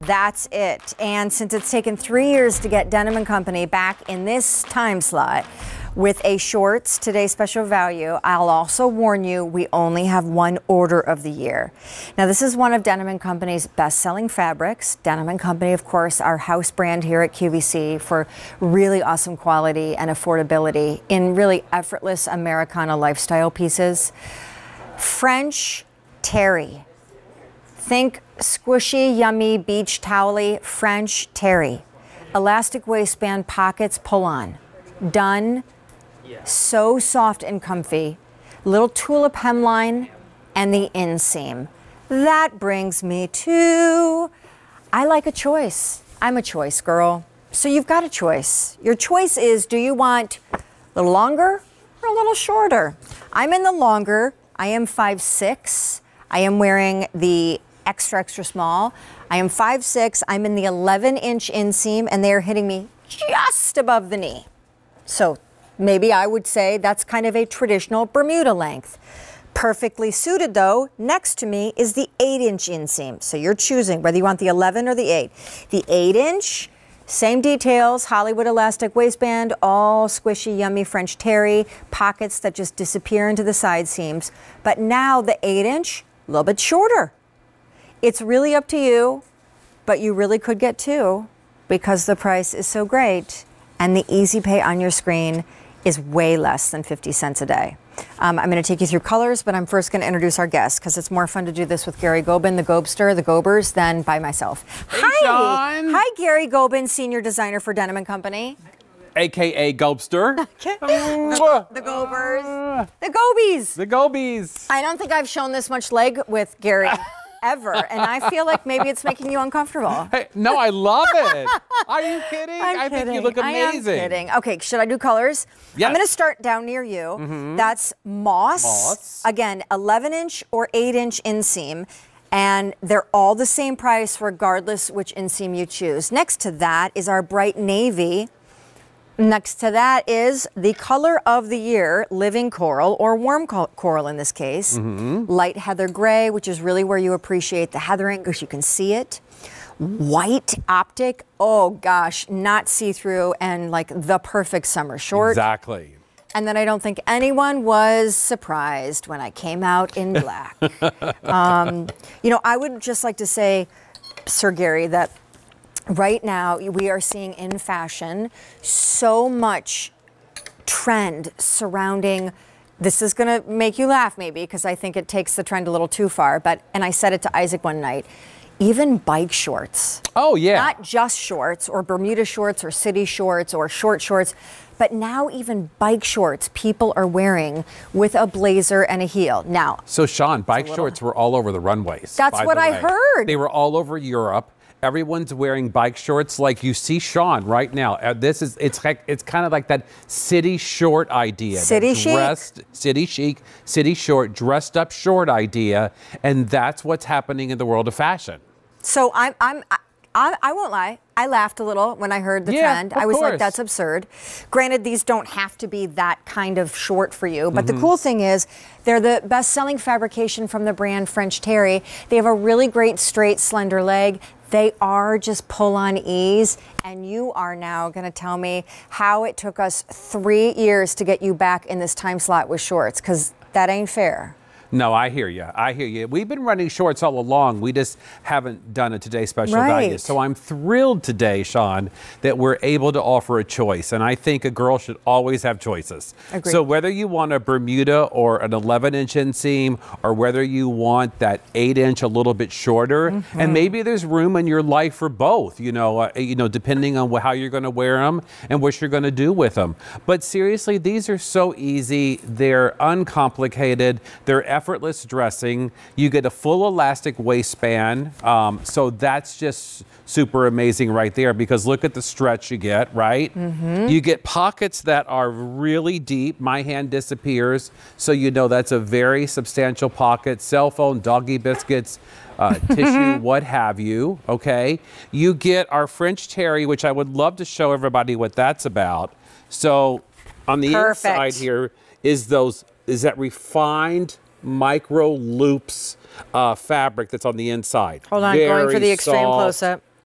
That's it. And since it's taken three years to get Denim & Company back in this time slot with a shorts today special value, I'll also warn you we only have one order of the year. Now, this is one of Denim & Company's best-selling fabrics. Denim & Company, of course, our house brand here at QVC for really awesome quality and affordability in really effortless Americana lifestyle pieces. French terry. Think squishy, yummy, beach towely, French terry. Elastic waistband, pockets, pull on. Done. So soft and comfy. Little tulip hemline and the inseam. That brings me to I like a choice. I'm a choice girl. So you've got a choice. Your choice is do you want a little longer or a little shorter? I'm in the longer. I am 5'6. I am wearing the extra, extra small. I am 5'6. I'm in the 11 inch inseam, and they are hitting me just above the knee. So maybe I would say that's kind of a traditional Bermuda length. Perfectly suited, though, next to me is the 8 inch inseam. So you're choosing whether you want the 11 or the 8. The 8 inch, same details, Hollywood elastic waistband, all squishy, yummy French terry, pockets that just disappear into the side seams. But now the 8 inch, a little bit shorter. It's really up to you, but you really could get two because the price is so great and the easy pay on your screen is way less than 50 cents a day. Um, I'm going to take you through colors, but I'm first going to introduce our guests because it's more fun to do this with Gary Gobin, the Gobster, the Gobers, than by myself. Hey, Hi, Shawn. hi, Gary Gobin, senior designer for Denim and Company. AKA Gobster. The Gobers, the Gobies. the Gobies. I don't think I've shown this much leg with Gary ever, and I feel like maybe it's making you uncomfortable. Hey, no, I love it. Are you kidding? I'm I think you kidding. look I am kidding. Okay, should I do colors? I'm Mm-hmm. going to start down near you. That's moss. Moss. Again, 11 inch or 8 inch inseam. And they're all the same price regardless which inseam you choose. Next to that is our bright navy. Next to that is the color of the year, living coral or warm co- coral in this case. Mm-hmm. Light heather gray, which is really where you appreciate the heathering because you can see it. White optic, oh gosh, not see through and like the perfect summer short. Exactly. And then I don't think anyone was surprised when I came out in black. um, you know, I would just like to say, Sir Gary, that right now we are seeing in fashion so much trend surrounding this is going to make you laugh maybe because I think it takes the trend a little too far but and I said it to Isaac one night even bike shorts Oh, yeah. not just shorts or Bermuda shorts or city shorts or short shorts, but now even bike shorts people are wearing with a blazer and a heel. Now, so, Shawn, bike shorts were all over the runways. That's what I heard. They were all over Europe. Everyone's wearing bike shorts like you see Shawn right now. Uh, this is it's it's kind of like that city short idea. City chic? city chic, city short, dressed up short idea, and that's what's happening in the world of fashion. so I'm I'm I, I won't lie. I laughed a little when I heard the Yeah, trend. I was like, that's absurd. Granted, these don't have to be that kind of short for you, but Mm-hmm. the cool thing is they're the best selling fabrication from the brand French Terry. They have a really great straight, slender leg. They are just pull on ease. And you are now going to tell me how it took us three years to get you back in this time slot with shorts, because that ain't fair. No, I hear you. I hear you. We've been running shorts all along. We just haven't done a today special value. So I'm thrilled today, Shawn, that we're able to offer a choice. And I think a girl should always have choices. Agreed. So whether you want a Bermuda or an 11 inch inseam, or whether you want that 8 inch a little bit shorter, Mm-hmm. and maybe there's room in your life for both. You know, uh, you know, depending on how you're going to wear them and what you're going to do with them. But seriously, these are so easy. They're uncomplicated. They're effortless dressing. You get a full elastic waistband. Um, so that's just super amazing right there because look at the stretch you get, right? You get pockets that are really deep. My hand disappears. So you know that's a very substantial pocket. Cell phone, doggy biscuits. Uh, tissue, what have you, okay? You get our French terry, which I would love to show everybody what that's about. So, on the Perfect. inside here is those is that refined micro loops uh, fabric that's on the inside. Hold on, going for the extreme soft. close up.